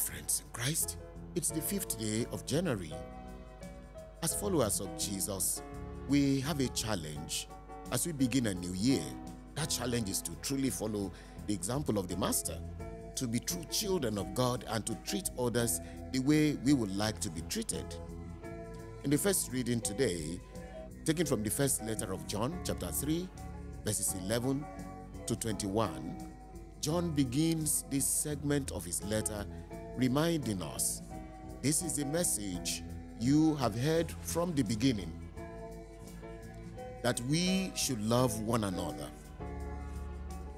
friends in Christ, it's the fifth day of January. As followers of Jesus, we have a challenge as we begin a new year. That challenge is to truly follow the example of the Master, to be true children of God and to treat others the way we would like to be treated. In the first reading today, taken from the first letter of John, chapter 3, verses 11 to 21, John begins this segment of his letter reminding us this is a message you have heard from the beginning that we should love one another.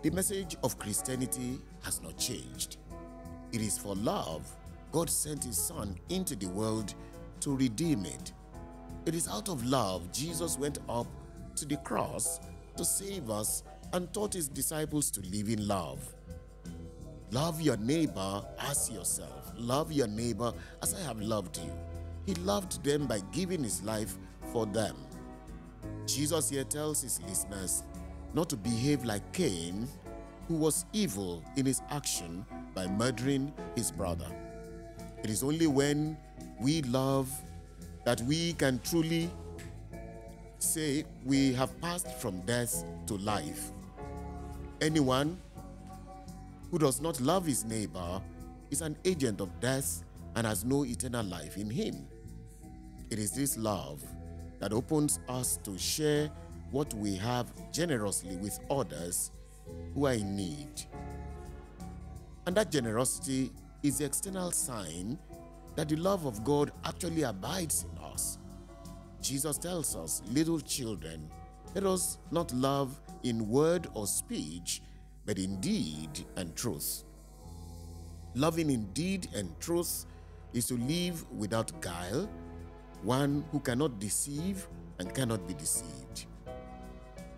The message of Christianity has not changed. It is for love God sent his Son into the world to redeem it. It is out of love Jesus went up to the cross to save us and taught his disciples to live in love. Love your neighbor as yourself. Love your neighbor as I have loved you. He loved them by giving his life for them. Jesus here tells his listeners not to behave like Cain, who was evil in his action by murdering his brother. It is only when we love that we can truly say we have passed from death to life. Anyone who does not love his neighbor is an agent of death and has no eternal life in him. It is this love that opens us to share what we have generously with others who are in need. And that generosity is the external sign that the love of God actually abides in us. Jesus tells us, little children, let us not love in word or speech, but in deed and truth. Loving in deed and truth is to live without guile, one who cannot deceive and cannot be deceived.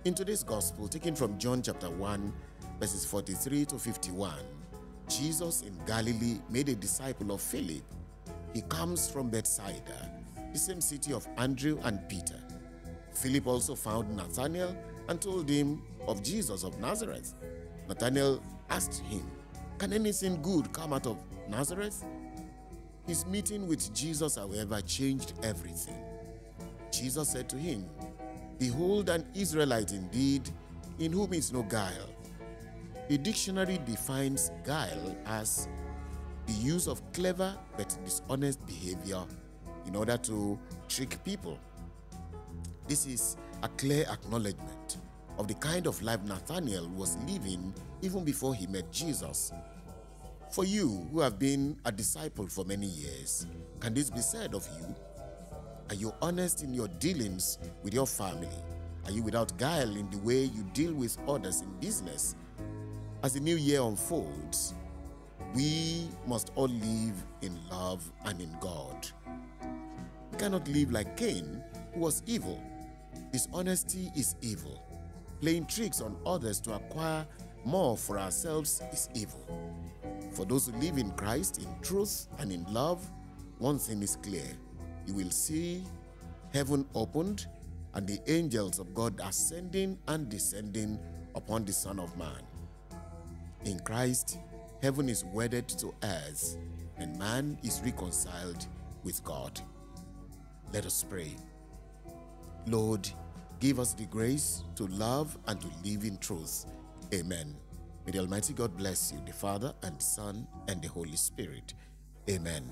In today's gospel, taken from John chapter 1, verses 43 to 51, Jesus in Galilee made a disciple of Philip. He comes from Bethsaida, the same city of Andrew and Peter. Philip also found Nathanael and told him of Jesus of Nazareth. Nathanael asked him, Can anything good come out of Nazareth? His meeting with Jesus, however, changed everything. Jesus said to him, Behold, an Israelite indeed, in whom is no guile. The dictionary defines guile as the use of clever but dishonest behavior in order to trick people. This is a clear acknowledgement of the kind of life Nathanael was living even before he met Jesus. For you who have been a disciple for many years, can this be said of you? Are you honest in your dealings with your family? Are you without guile in the way you deal with others in business? As the new year unfolds, we must all live in love and in God. We cannot live like Cain, who was evil. Dishonesty is evil. Playing tricks on others to acquire more for ourselves is evil. For those who live in Christ in truth and in love, one thing is clear. You will see heaven opened and the angels of God ascending and descending upon the Son of Man. In Christ, heaven is wedded to earth and man is reconciled with God. Let us pray. Lord, give us the grace to love and to live in truth. Amen. May the Almighty God bless you, the Father and the Son and the Holy Spirit. Amen.